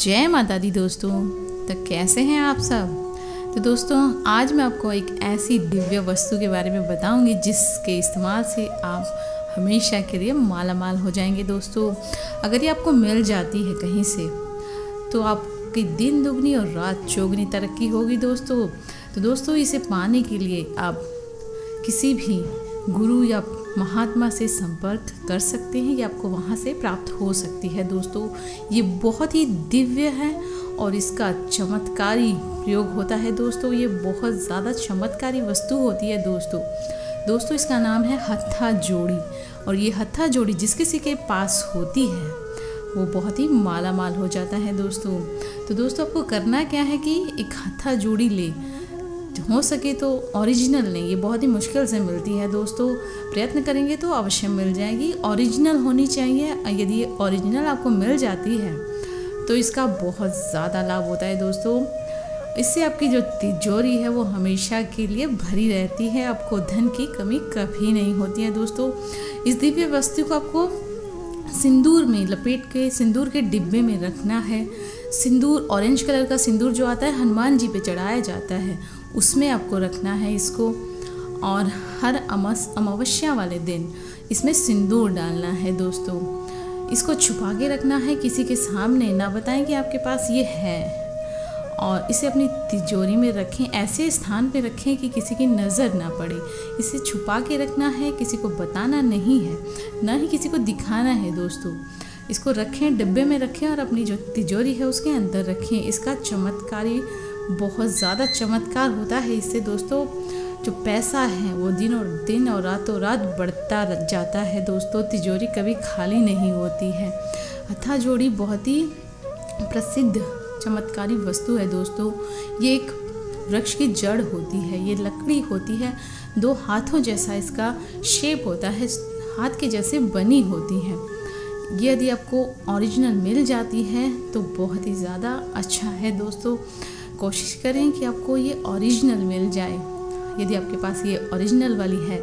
जय माता दी दोस्तों। तो कैसे हैं आप सब? तो दोस्तों, आज मैं आपको एक ऐसी दिव्य वस्तु के बारे में बताऊँगी जिसके इस्तेमाल से आप हमेशा के लिए माला माल हो जाएँगे दोस्तों। अगर ये आपको मिल जाती है कहीं से तो आपकी दिन दुगनी और रात चौगनी तरक्की होगी दोस्तों। तो दोस्तों, इसे पाने के लिए आप किसी भी गुरु या महात्मा से संपर्क कर सकते हैं, या आपको वहाँ से प्राप्त हो सकती है। दोस्तों, ये बहुत ही दिव्य है और इसका चमत्कारी प्रयोग होता है। दोस्तों, ये बहुत ज़्यादा चमत्कारी वस्तु होती है, दोस्तों। दोस्तों, इसका नाम है हत्था जोड़ी और ये हत्था जोड़ी जिस किसी के पास होती है, वो बहुत ही माला माल हो जाता है, दोस्तों। तो दोस्तों, आपको करना क्या है कि एक हत्था जोड़ी ले। हो सके तो ओरिजिनल नहीं, ये बहुत ही मुश्किल से मिलती है। दोस्तों, प्रयत्न करेंगे तो अवश्य मिल जाएगी। ओरिजिनल होनी चाहिए, यदि ये ओरिजिनल आपको मिल जाती है तो इसका बहुत ज़्यादा लाभ होता है दोस्तों। इससे आपकी जो तिजोरी है, वो हमेशा के लिए भरी रहती है। आपको धन की कमी कभी नहीं होती है दोस्तों। इस दिव्य वस्तु को आपको सिंदूर में, लपेट के, सिंदूर के डिब्बे में रखना है। सिंदूर ऑरेंज कलर का सिंदूर जो आता है, हनुमान जी पे चढ़ाया जाता है। उसमें आपको रखना है इसको। और हर अमस, अमावस्या वाले दिन इसमें सिंदूर डालना है दोस्तों। इसको छुपा के रखना है, किसी के सामने ना बताएँ कि आपके पास ये है। और इसे अपनी तिजोरी में रखें, ऐसे स्थान पे रखें कि किसी की नज़र ना पड़े। इसे छुपा के रखना है, किसी को बताना नहीं है, ना ही किसी को दिखाना है दोस्तों। इसको रखें, डिब्बे में रखें और अपनी जो तिजोरी है उसके अंदर रखें। इसका चमत्कारी बहुत ज़्यादा चमत्कार होता है इससे दोस्तों, जो पैसा है वो दिन और दिन और रातों रात बढ़ता जाता है। दोस्तों, तिजोरी कभी खाली नहीं होती है। हथा जोड़ी बहुत ही प्रसिद्ध, चमत्कारी वस्तु है दोस्तों। ये एक वृक्ष की जड़ होती है, ये लकड़ी होती है। दो हाथों जैसा इसका शेप होता है, हाथ के जैसे बनी होती है। ये यदि आपको ओरिजिनल मिल जाती है तो बहुत ही ज़्यादा अच्छा है दोस्तों। कोशिश करें कि आपको ये ओरिजिनल मिल जाए। यदि आपके पास ये ओरिजिनल वाली है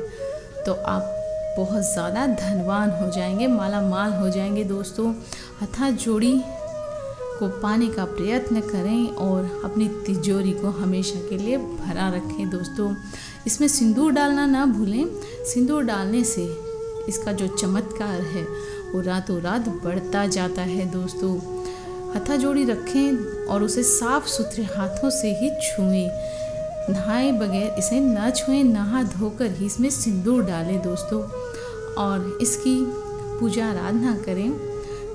तो आप बहुत ज़्यादा धनवान हो जाएँगे माला माल हो जाएँगे दोस्तों। हथा जोड़ी को पाने का प्रयत्न करें और अपनी तिजोरी को हमेशा के लिए भरा रखें दोस्तों। इसमें सिंदूर डालना ना भूलें। सिंदूर डालने से इसका जो चमत्कार है, वो रातों रात बढ़ता जाता है दोस्तों। हथा जोड़ी रखें और उसे साफ़ सुथरे हाथों से ही छुएँ। नहाए बगैर इसे न छुएँ, नहा धोकर ही इसमें सिंदूर डालें दोस्तों। और इसकी पूजा आराधना करें।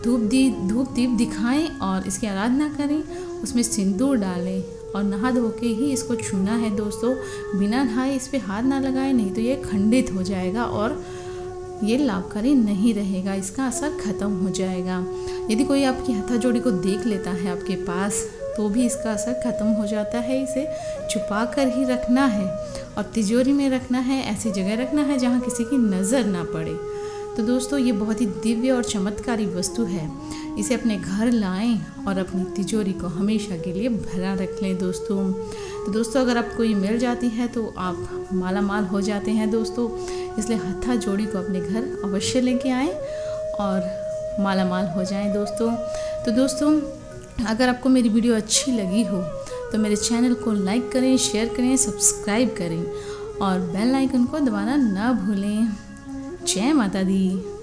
धूप दी, धूप दीप दिखाएँ और इसकी आराधना करें। उसमें सिंदूर डालें और नहा धो के ही इसको छूना है दोस्तों। बिना नहाए इस पर हाथ ना लगाए, नहीं तो ये खंडित हो जाएगा और ये लाभकारी नहीं रहेगा, इसका असर ख़त्म हो जाएगा। यदि कोई आपकी हथा जोड़ी को देख लेता है आपके पास तो भी इसका असर ख़त्म हो जाता है। इसे छुपा कर ही रखना है और तिजोरी में रखना है, ऐसी जगह रखना है जहाँ किसी की नज़र ना पड़े। तो दोस्तों, ये बहुत ही दिव्य और चमत्कारी वस्तु है। इसे अपने घर लाएँ और अपनी तिजोरी को हमेशा के लिए भरा रख लें दोस्तों। तो दोस्तों, अगर आपको ये मिल जाती है तो आप माला माल हो जाते हैं दोस्तों। इसलिए हत्था जोड़ी को अपने घर अवश्य लेके आएँ और माला माल हो जाएँ दोस्तों। तो दोस्तों, अगर आपको मेरी वीडियो अच्छी लगी हो तो मेरे चैनल को लाइक करें, शेयर करें, सब्सक्राइब करें और बेल आइकन को दबाना ना भूलें। जय माता दी।